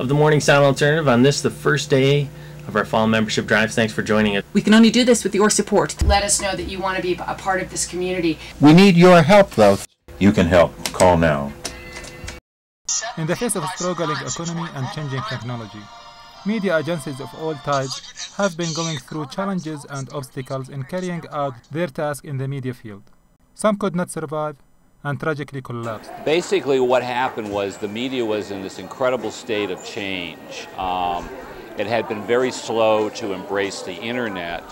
of the Morning Sound Alternative on this, the first day of our fall membership drives. Thanks for joining us. We can only do this with your support. Let us know that you want to be a part of this community. We need your help, though. You can help. Call now. In the face of a struggling economy and changing technology, media agencies of all types have been going through challenges and obstacles in carrying out their task in the media field. Some could not survive and tragically collapsed. Basically, what happened was the media was in this incredible state of change. Um, it had been very slow to embrace the internet,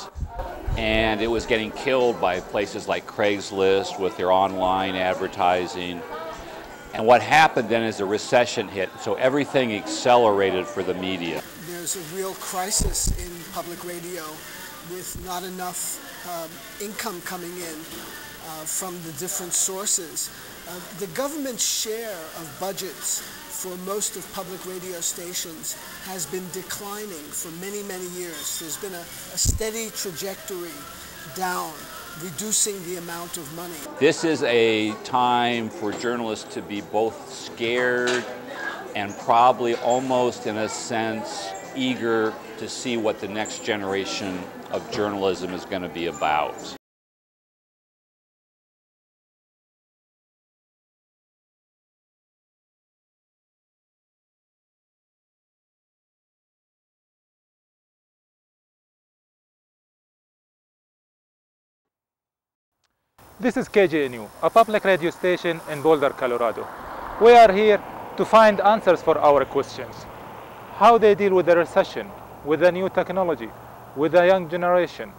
and it was getting killed by places like Craigslist with their online advertising. And what happened then is a recession hit, so everything accelerated for the media. There's a real crisis in public radio with not enough um, income coming in from the different sources. Uh, the government's share of budgets for most of public radio stations has been declining for many, many years. There's been a, a steady trajectory down reducing the amount of money. This is a time for journalists to be both scared and probably almost in a sense eager to see what the next generation of journalism is going to be about. This is KGNU, a public radio station in Boulder, Colorado. We are here to find answers for our questions. How they deal with the recession, with the new technology, with the young generation.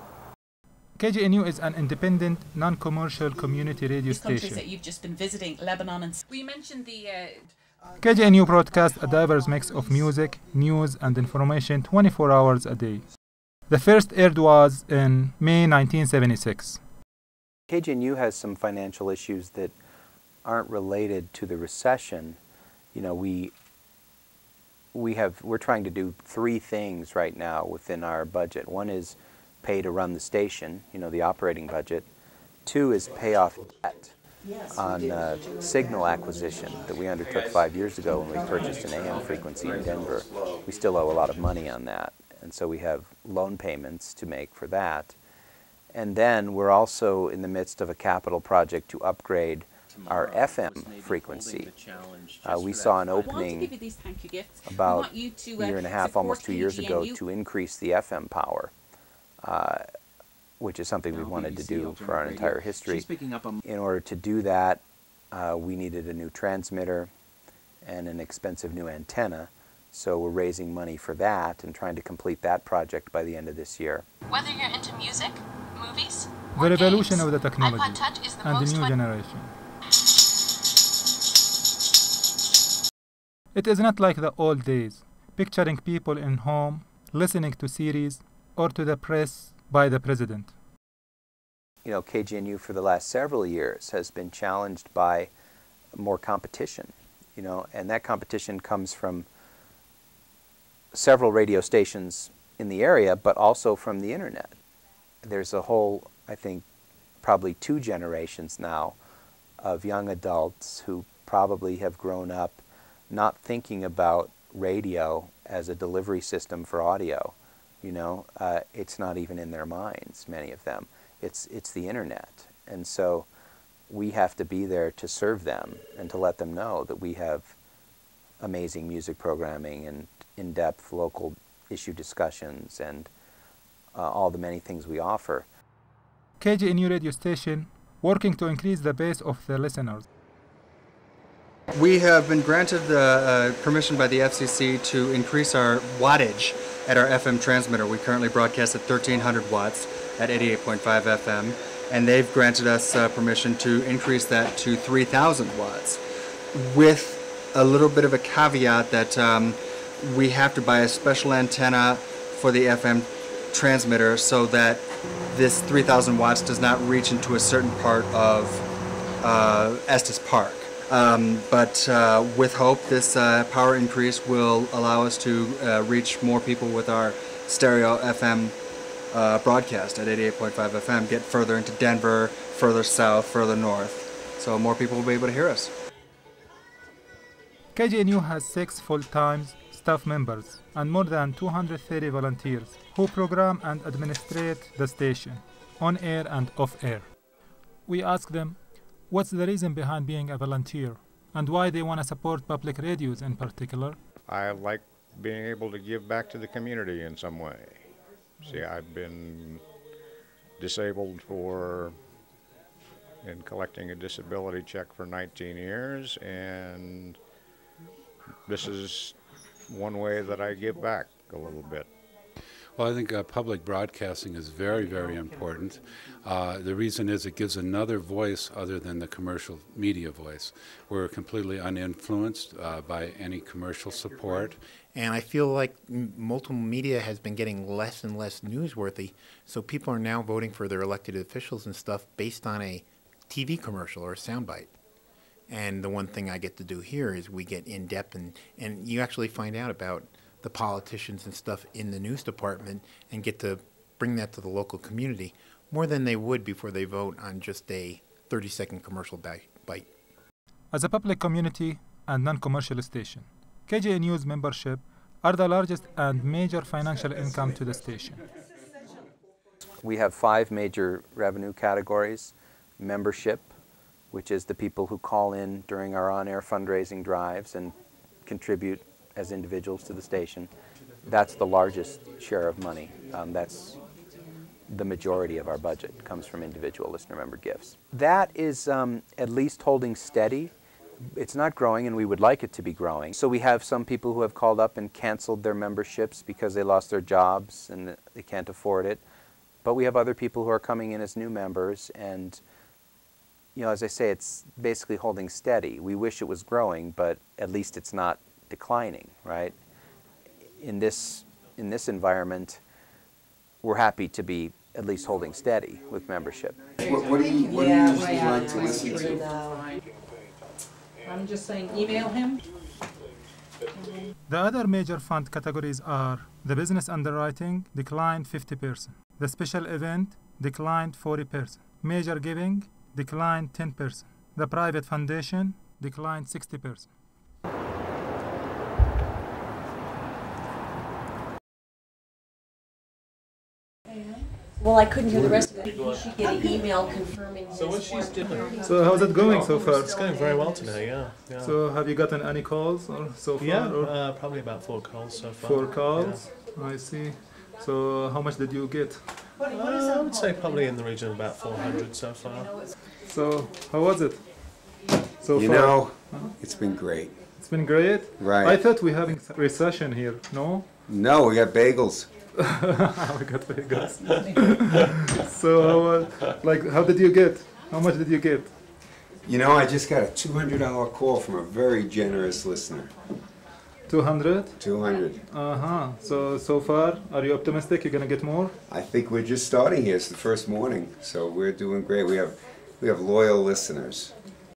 KGNU is an independent, non-commercial community radio These countries that you've just been visiting, Lebanon and... We mentioned the... Uh, KGNU broadcasts a diverse mix of music, news, and information 24 hours a day. The first aired was in May 1976. KGNU has some financial issues that aren't related to the recession. You know, we we have we're trying to do three things right now within our budget. One is pay to run the station, you know, the operating budget. Two is pay off debt on uh, signal acquisition that we undertook five years ago when we purchased an AM frequency in Denver. We still owe a lot of money on that, and so we have loan payments to make for that. And then we're also in the midst of a capital project to upgrade our FM frequency. Uh, we saw an we want to give opening you these thank you gifts. We about want you to, a uh, year and a half, almost two years ago, KGNU. to increase the FM power, uh, which is something we've wanted to do for our entire history. In order to do that, uh, we needed a new transmitter and an expensive new antenna. So we're raising money for that and trying to complete that project by the end of this year. Whether you're into music, movies, The revolution games, of the technology iPod Touch is the and the new generation. It is not like the old days, picturing people in home, listening to series, or to the press by the president. You know, KGNU for the last several years has been challenged by more competition, you know, and that competition comes from several radio stations in the area, but also from the internet. There's a whole, I think, probably two generations now of young adults who probably have grown up not thinking about radio as a delivery system for audio. You know, uh, it's not even in their minds, many of them. It's, it's the internet. And so we have to be there to serve them and to let them know that we have amazing music programming and in-depth local issue discussions and uh, all the many things we offer. KGNU radio station working to increase the base of the listeners. We have been granted the uh, permission by the FCC to increase our wattage at our FM transmitter. We currently broadcast at 1300 watts at 88.5 FM, and they've granted us uh, permission to increase that to 3000 watts with a little bit of a caveat that um, we have to buy a special antenna for the FM transmitter so that this 3000 watts does not reach into a certain part of uh, Estes Park. Um, but uh, with hope, this uh, power increase will allow us to uh, reach more people with our stereo FM uh, broadcast at 88.5 FM, get further into Denver, further south, further north, so more people will be able to hear us. KGNU has six full-time staff members and more than 230 volunteers who program and administrate the station, on air and off air. We asked them what's the reason behind being a volunteer and why they want to support public radios in particular. I like being able to give back to the community in some way. See, I've been disabled for in collecting a disability check for 19 years, and this is one way that I give back a little bit. Well, I think uh, public broadcasting is very, very important. Uh, the reason is it gives another voice other than the commercial media voice. We're completely uninfluenced uh, by any commercial support. And I feel like m- multiple media has been getting less and less newsworthy. So people are now voting for their elected officials and stuff based on a TV commercial or a soundbite. And the one thing I get to do here is we get in depth and, and you actually find out about the politicians and stuff in the news department and get to bring that to the local community more than they would before they vote on just a 30 second commercial bite. As a public community and non commercial station, KGNU's membership are the largest and major financial income to the station. We have five major revenue categories membership, which is the people who call in during our on air fundraising drives and contribute as individuals to the station. That's the largest share of money. Um, that's the majority of our budget comes from individual listener member gifts. That is um, at least holding steady. It's not growing, and we would like it to be growing. So we have some people who have called up and canceled their memberships because they lost their jobs and they can't afford it. But we have other people who are coming in as new members, and you know, as I say, it's basically holding steady. We wish it was growing, but at least it's not declining, right? In this in this environment, we're happy to be at least holding steady with membership. What, what do you, what do you usually like to listen to? I'm just saying, email him. The other major fund categories are the business underwriting declined 50%, the special event declined 40%, major giving declined 10%, the private foundation declined 60%. Well, I couldn't hear the rest of it. You should get an email confirming So what his she's doing? So how's it going so far? It's going very well today, yeah. yeah. So have you gotten any calls or so far? yeah, or uh, probably about four calls so far. four calls? I see. So how much did you get? Uh, I would say probably in the region of about 400 so far. So how was it? So You far? know, Huh? it's been great. It's been great. Right. I thought we're having recession here. No. No, we got bagels. we got Vegas. so how, uh, like how did you get? How much did you get? You know, I just got a $200 call from a very generous listener. 200. 200. Uh huh. So so far, are you optimistic you're gonna get more? I think we're just starting here. It's the first morning, so we're doing great. We have we have loyal listeners.